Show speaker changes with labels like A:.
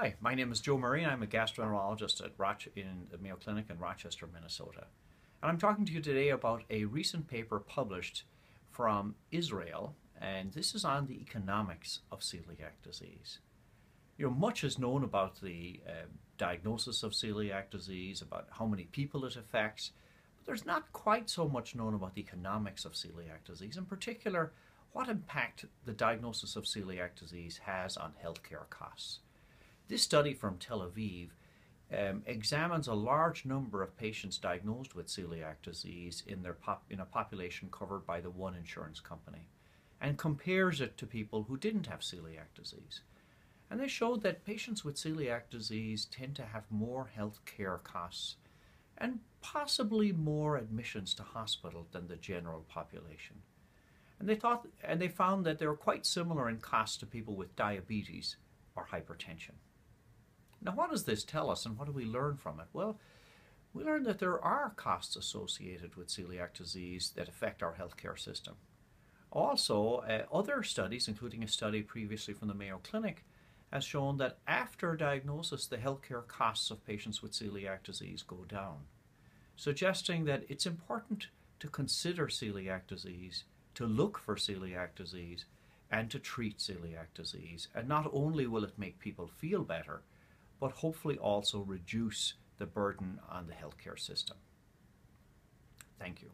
A: Hi, my name is Joe Murray and I'm a gastroenterologist at Roch- in the Mayo Clinic in Rochester, Minnesota. And I'm talking to you today about a recent paper published from Israel, and this is on the economics of celiac disease. You know, much is known about the uh, diagnosis of celiac disease, about how many people it affects, but there's not quite so much known about the economics of celiac disease, in particular, what impact the diagnosis of celiac disease has on healthcare costs. This study from Tel Aviv um, examines a large number of patients diagnosed with celiac disease in, their pop, in a population covered by the one insurance company and compares it to people who didn't have celiac disease. And they showed that patients with celiac disease tend to have more health care costs and possibly more admissions to hospital than the general population. And they thought and they found that they were quite similar in cost to people with diabetes or hypertension. Now, what does this tell us and what do we learn from it? Well, we learn that there are costs associated with celiac disease that affect our healthcare system. Also, uh, other studies, including a study previously from the Mayo Clinic, has shown that after diagnosis, the healthcare costs of patients with celiac disease go down, suggesting that it's important to consider celiac disease, to look for celiac disease, and to treat celiac disease. And not only will it make people feel better, but hopefully also reduce the burden on the healthcare system. Thank you.